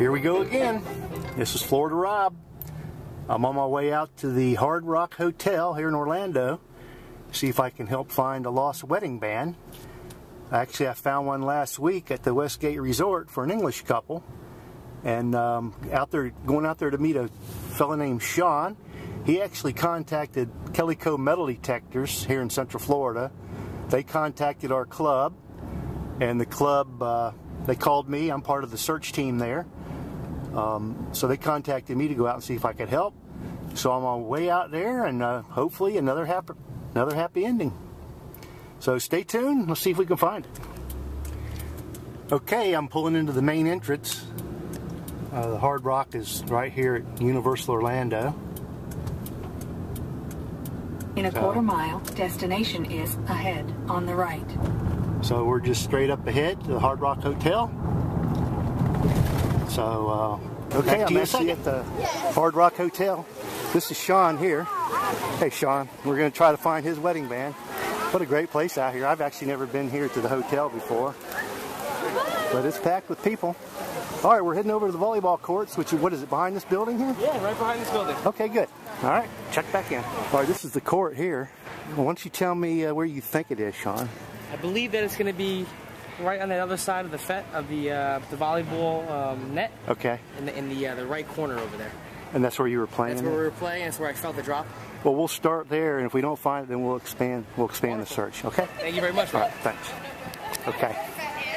Here we go again. This is Florida Rob. I'm on my way out to the Hard Rock Hotel here in Orlando. See if I can help find a lost wedding band. Actually, I found one last week at the Westgate Resort for an English couple. And um, out there, going out there to meet a fellow named Sean. He actually contacted Kellyco Metal Detectors here in Central Florida. They contacted our club, and the club uh, they called me. I'm part of the search team there. Um, so they contacted me to go out and see if I could help. So I'm on my way out there, and uh, hopefully another happy, another happy ending. So stay tuned. Let's see if we can find it. Okay, I'm pulling into the main entrance. Uh, the Hard Rock is right here at Universal Orlando. In a So- quarter mile, destination is ahead on the right. So we're just straight up ahead to the Hard Rock Hotel. So, uh, okay, I'm actually at the Hard Rock Hotel. This is Sean here. Hey, Sean, we're going to try to find his wedding band. What a great place out here. I've actually never been here to the hotel before, but it's packed with people. All right, we're heading over to the volleyball courts, which is, what is it, behind this building here? Yeah, right behind this building. Okay, good. All right, check back in. All right, this is the court here. Why don't you tell me uh, where you think it is, Sean? I believe that it's going to be right on the other side of the fet of the uh, the volleyball um, net Okay, in the in the uh, the right corner over there. And that's where you were playing? That's where we were playing. That's where I felt the drop. Well, we'll start there, and if we don't find it, then we'll expand. We'll expand the search. Okay. Thank you very much, Rob. right. Thanks. Okay.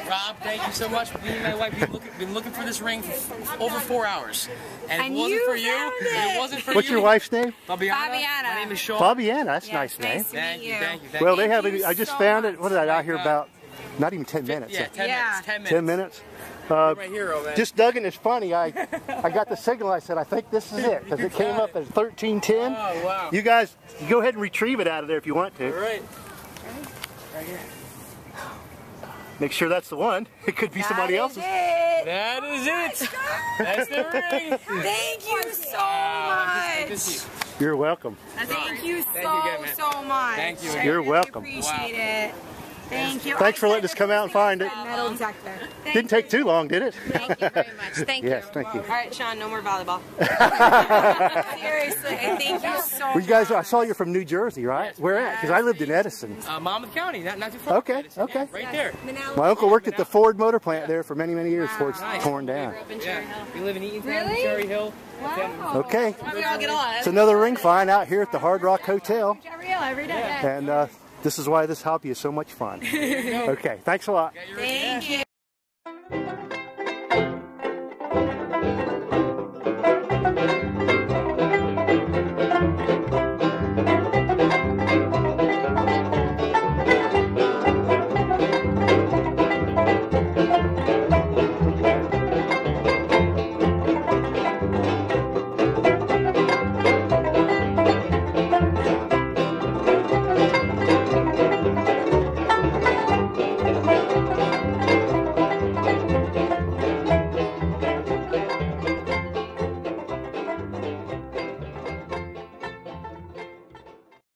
Rob, thank you so much. Me and my wife have been looking, been looking for this ring for over four hours, and And it wasn't you for you, found it. it wasn't for What's you, your wife's name? Fabiana. Fabiana. My name is Sean. Fabiana. That's a Yes, nice name. nice to Thank meet you, you. thank you, thank Well, you. they have. Thank it. you I just so found it. What did I, I hear about? Not even ten minutes. Yeah, ten Yeah. minutes. Ten minutes. Ten minutes. Uh, My hero, man. just Duggan is funny. I I got the signal. I said I think this is it because it came got up as thirteen ten. Oh wow. You guys, go ahead and retrieve it out of there if you want to. right. Right here. Make sure that's the one. It could be somebody That is else's. it. That is it. That's the ring. Thank you so Good to much. see you. You're welcome. Thank you so, Thank you again, so much. Thank you I again. You're really welcome. appreciate it. Thank you. Thanks for letting us come out and find it. Metal detector. Didn't take too long, did it? Thank you very much. Thank Yes, you. thank you. All right, Sean, no more volleyball. Seriously, thank you so Well, you guys, I saw you're from New Jersey, right? Where at? Because I lived in Edison. Uh, Monmouth County, not, not too far. Okay, Madison. okay. Yeah, right there. My uncle worked at the Ford motor plant there for many, many years before it's Nice. torn down. Yeah. We live in Eatontown, Really? Cherry Hill. Okay, We all get along. it's another ring find out here at the Hard Rock Hotel, Real every day. and uh, this is why this hobby is so much fun. okay, thanks a lot. Thank you.